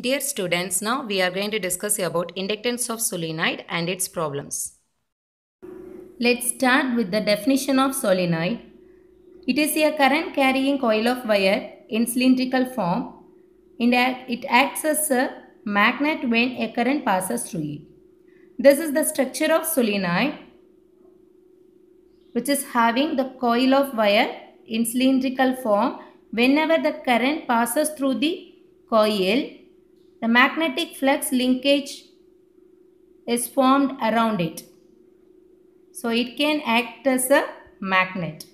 Dear students, now we are going to discuss about inductance of solenoid and its problems. Let's start with the definition of solenoid. It is a current carrying coil of wire in cylindrical form it acts as a magnet when a current passes through it. This is the structure of solenoid which is having the coil of wire in cylindrical form. Whenever the current passes through the coil, the magnetic flux linkage is formed around it. So it can act as a magnet.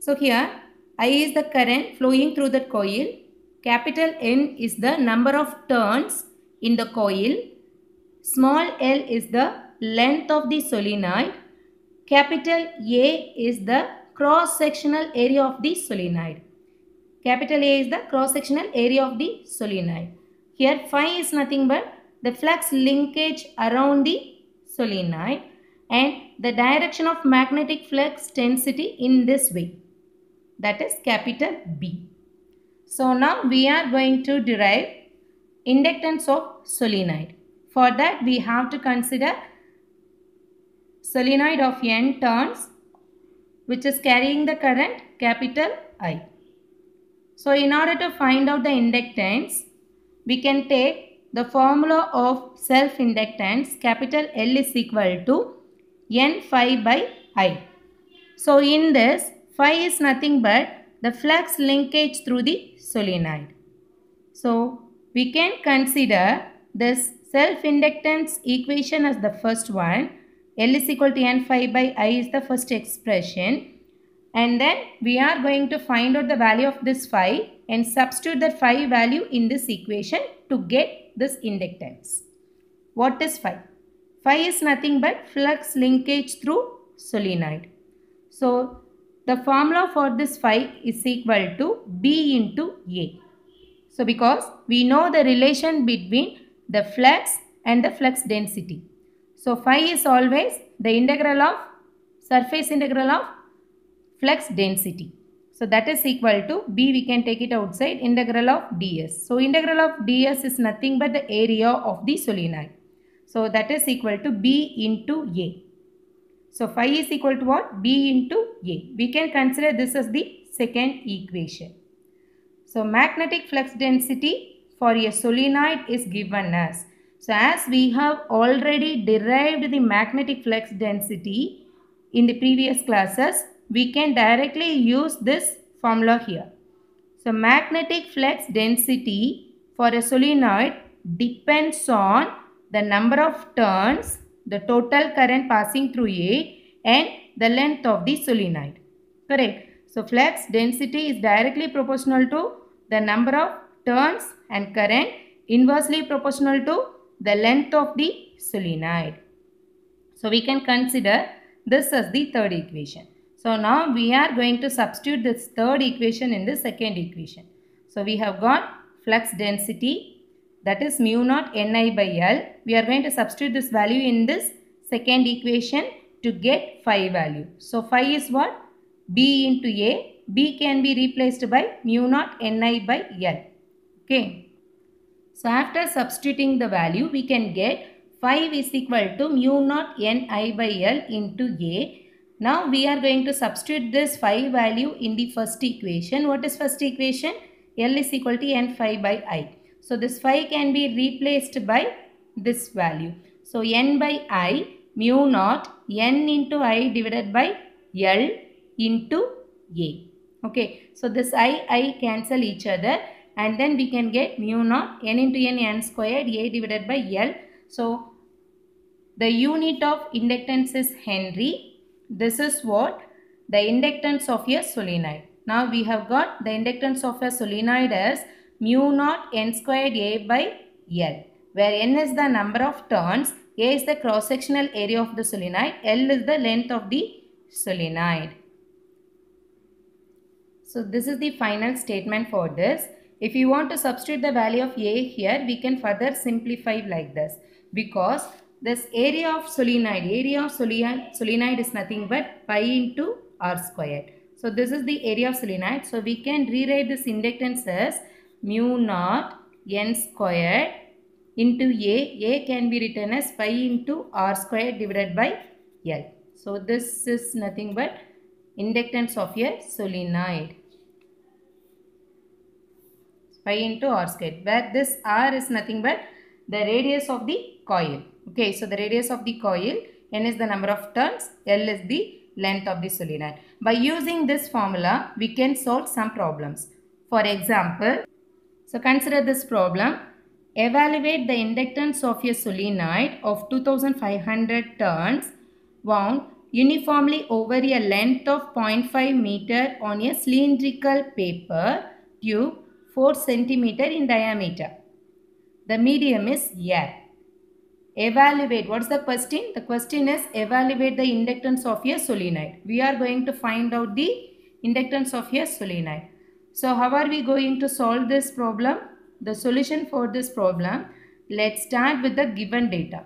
So here I is the current flowing through the coil. Capital N is the number of turns in the coil. Small l is the length of the solenoid. Capital A is the cross sectional area of the solenoid. Capital A is the cross sectional area of the solenoid. Here phi is nothing but the flux linkage around the solenoid and the direction of magnetic flux density in this way. That is capital B. So now we are going to derive inductance of solenoid. For that we have to consider solenoid of n turns which is carrying the current capital I. So in order to find out the inductance we can take the formula of self-inductance capital L is equal to N phi by I. So in this phi is nothing but the flux linkage through the solenoid. So we can consider this self-inductance equation as the first one. L is equal to N phi by I is the first expression. And then we are going to find out the value of this phi and substitute that phi value in this equation to get this inductance. What is phi? Phi is nothing but flux linkage through solenoid. So the formula for this phi is equal to B into A. So because we know the relation between the flux and the flux density. So phi is always the integral of surface integral of flux density. So that is equal to B we can take it outside integral of ds. So integral of ds is nothing but the area of the solenoid. So that is equal to B into A. So phi is equal to what? B into A. We can consider this as the second equation. So magnetic flux density for a solenoid is given as. So as we have already derived the magnetic flux density in the previous classes, we can directly use this formula here. So magnetic flux density for a solenoid depends on the number of turns, the total current passing through it and the length of the solenoid. Correct. So flux density is directly proportional to the number of turns and current inversely proportional to the length of the solenoid. So we can consider this as the third equation. So now we are going to substitute this third equation in the second equation. So we have got flux density that is mu naught Ni by L. We are going to substitute this value in this second equation to get phi value. So phi is what? B into A. B can be replaced by mu naught Ni by L. Okay. So after substituting the value we can get phi is equal to mu naught Ni by L into A now we are going to substitute this phi value in the first equation. What is first equation? L is equal to n phi by i. So this phi can be replaced by this value. So n by i mu naught n into i divided by L into a. Okay. So this i i cancel each other and then we can get mu naught n into n n squared a divided by L. So the unit of inductance is Henry this is what the inductance of a solenoid. Now we have got the inductance of a solenoid as mu naught n squared A by L where n is the number of turns, A is the cross sectional area of the solenoid, L is the length of the solenoid. So this is the final statement for this. If you want to substitute the value of A here, we can further simplify like this because this area of solenoid, area of solenoid, solenoid is nothing but pi into r squared. So this is the area of solenoid. So we can rewrite this inductance as mu naught n squared into A. A can be written as pi into R squared divided by L. So this is nothing but inductance of a solenoid. Pi into R squared where this R is nothing but the radius of the coil. Okay, so the radius of the coil N is the number of turns, L is the length of the solenoid. By using this formula, we can solve some problems. For example, so consider this problem. Evaluate the inductance of a solenoid of 2500 turns wound uniformly over a length of 0.5 meter on a cylindrical paper tube 4 centimeter in diameter. The medium is air. Evaluate. What's the question? The question is evaluate the inductance of a solenoid. We are going to find out the inductance of a solenoid. So how are we going to solve this problem? The solution for this problem, let's start with the given data.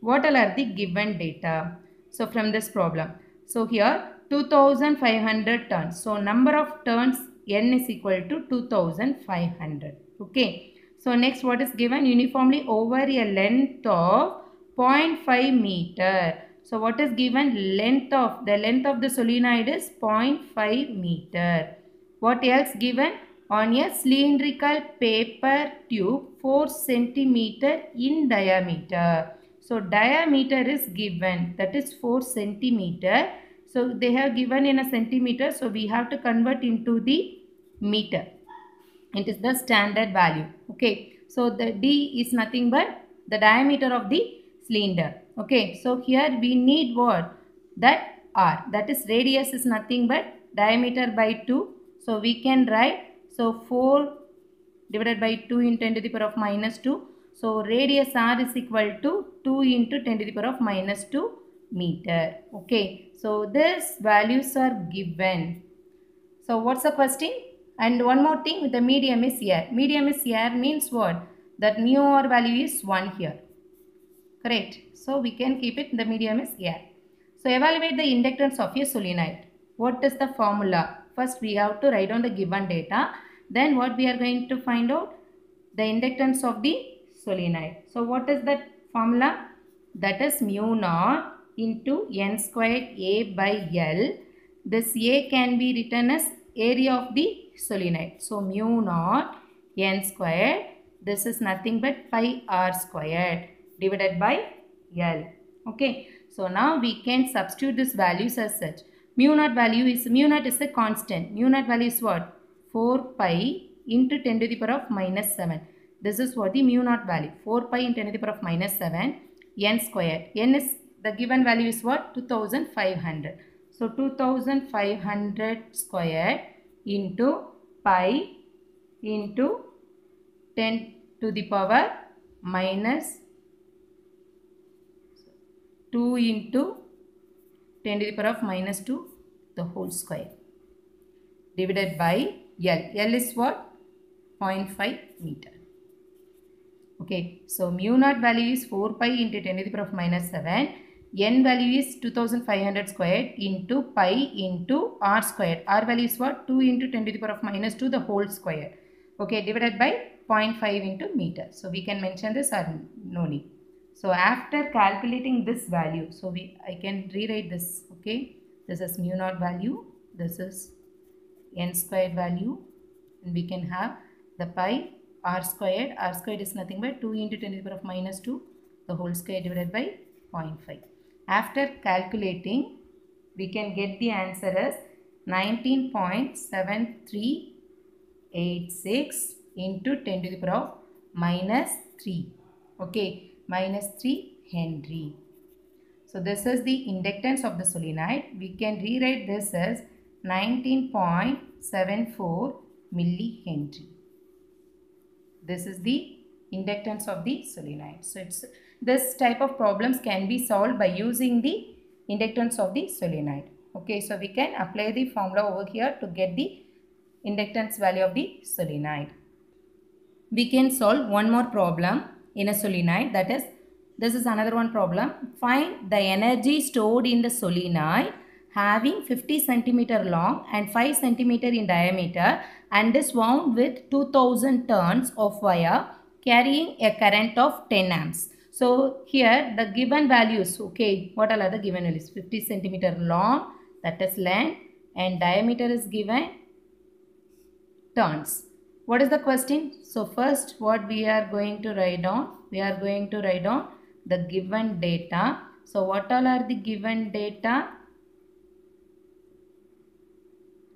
What are the given data? So from this problem. So here 2500 turns. So number of turns n is equal to 2500. Okay. So next what is given? Uniformly over a length of 0.5 meter. So what is given? Length of, the length of the solenoid is 0.5 meter. What else given? On a cylindrical paper tube 4 centimeter in diameter. So diameter is given that is 4 centimeter. So they have given in a centimeter. So we have to convert into the meter it is the standard value okay? So the d is nothing but the diameter of the cylinder okay? So here we need what? That r. That is radius is nothing but diameter by 2 so we can write so 4 divided by 2 into 10 to the power of minus 2 so radius r is equal to 2 into 10 to the power of minus 2 meter okay? So these values are given. So what's the question and one more thing, the medium is here. Medium is here means what? That mu r value is 1 here. Correct. So we can keep it, the medium is here. So evaluate the inductance of a solenoid. What is the formula? First we have to write down the given data. Then what we are going to find out? The inductance of the solenoid. So what is that formula? That is mu naught into n squared a by L. This a can be written as area of the solenoid. So mu naught n squared. This is nothing but pi r squared divided by L. Okay. So now we can substitute these values as such. Mu naught value is, mu naught is a constant. Mu naught value is what? 4 pi into 10 to the power of minus 7. This is what the mu naught value. 4 pi into 10 to the power of minus 7 n squared. n is, the given value is what? 2500. So 2500 squared into pi into 10 to the power minus 2 into 10 to the power of minus 2 the whole square divided by L. L is what? 0.5 meter. Okay, so mu naught value is 4 pi into 10 to the power of minus 7 n value is 2500 squared into pi into r squared. r value is what? 2 into 10 to the power of minus 2 the whole square. Okay, divided by 0.5 into meter. So we can mention this or no need. So after calculating this value, so we I can rewrite this. Okay, this is mu naught value. This is n squared value, and we can have the pi r squared. r squared is nothing but 2 into 10 to the power of minus 2 the whole square divided by 0.5. After calculating, we can get the answer as 19.7386 into 10 to the power of minus 3. Okay, minus 3 Henry. So this is the inductance of the solenoid. We can rewrite this as 19.74 millihenry. This is the inductance of the solenoid. So it's this type of problems can be solved by using the inductance of the solenoid. Okay, so we can apply the formula over here to get the inductance value of the solenoid. We can solve one more problem in a solenoid that is this is another one problem. Find the energy stored in the solenoid having 50 centimeter long and 5 centimeter in diameter and is wound with 2000 turns of wire carrying a current of 10 amps. So here the given values, okay, what are the given values? 50 centimeter long, that is length and diameter is given turns. What is the question? So first what we are going to write down? We are going to write down the given data. So what all are the given data?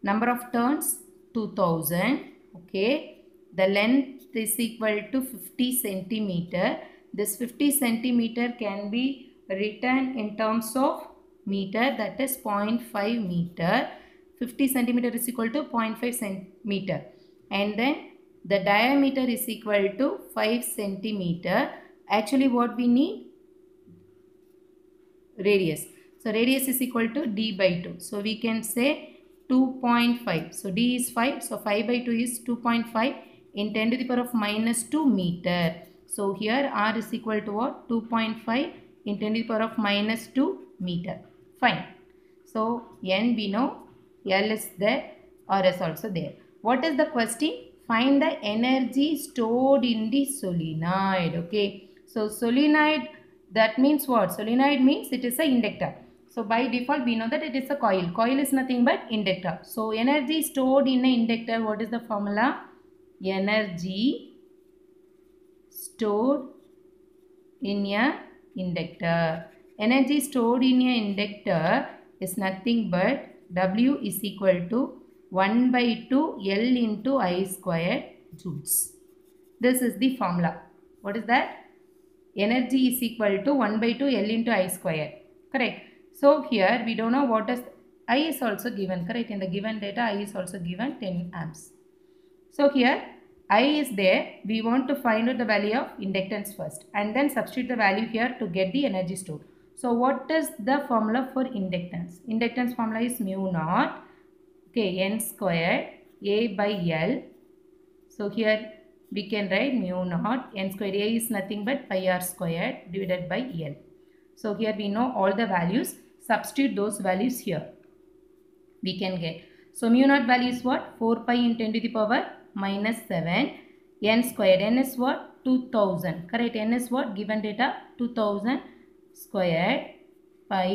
Number of turns 2000. Okay. The length is equal to 50 centimeter. This 50 centimeter can be written in terms of meter that is 0.5 meter. 50 centimeter is equal to 0.5 centimeter and then the diameter is equal to 5 centimeter. Actually what we need? Radius. So radius is equal to d by 2. So we can say 2.5. So d is 5. So 5 by 2 is 2.5 in 10 to the power of minus 2 meter. So here r is equal to what? 2.5 in 10 to the power of minus 2 meter. Fine. So n we know, L is there, R is also there. What is the question? Find the energy stored in the solenoid. Okay. So solenoid that means what? Solenoid means it is a inductor. So by default we know that it is a coil. Coil is nothing but inductor. So energy stored in an inductor. What is the formula? Energy stored in a inductor. Energy stored in a inductor is nothing but W is equal to 1 by 2 L into I squared joules. This is the formula. What is that? Energy is equal to 1 by 2 L into I squared. Correct. So here we don't know what is I is also given. Correct. In the given data I is also given 10 amps. So here I is there. We want to find out the value of inductance first and then substitute the value here to get the energy stored. So what is the formula for inductance? Inductance formula is mu naught okay n squared a by L. So here we can write mu naught n squared a is nothing but pi r squared divided by L. So here we know all the values substitute those values here we can get. So mu naught value is what 4 pi in 10 to the power minus 7 n squared n is what 2000 correct n is what given data 2000 squared pi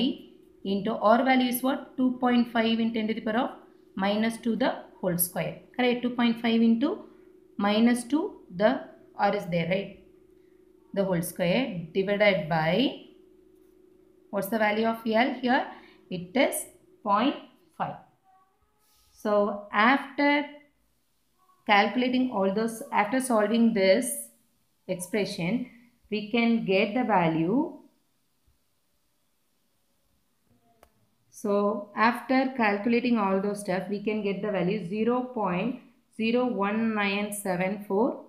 into r value is what 2.5 in 10 to the power of minus 2 the whole square. Correct? 2.5 into minus 2 the r is there right? The whole square divided by what's the value of L here? It is 0.5. So after calculating all those, after solving this expression, we can get the value So after calculating all those stuff, we can get the value 0 0.01974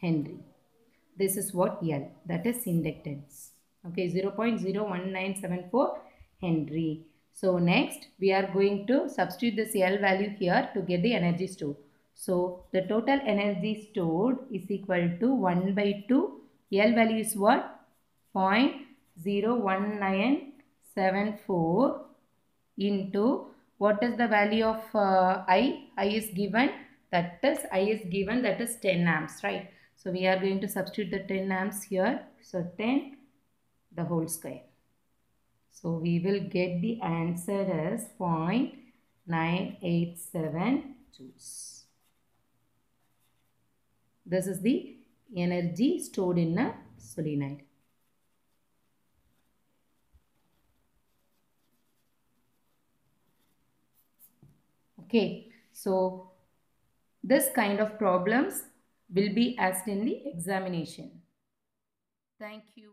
Henry. This is what L, that is inductance. Okay, 0 0.01974 Henry. So next, we are going to substitute this L value here to get the energy stored. So the total energy stored is equal to 1 by 2. L value is what? 0.019 74 into what is the value of uh, I? I is given that is I is given that is 10 amps right. So we are going to substitute the 10 amps here. So 10 the whole square. So we will get the answer as 0.987 joules. This is the energy stored in a solenoid. Okay, so this kind of problems will be asked in the examination. Thank you.